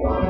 Wow.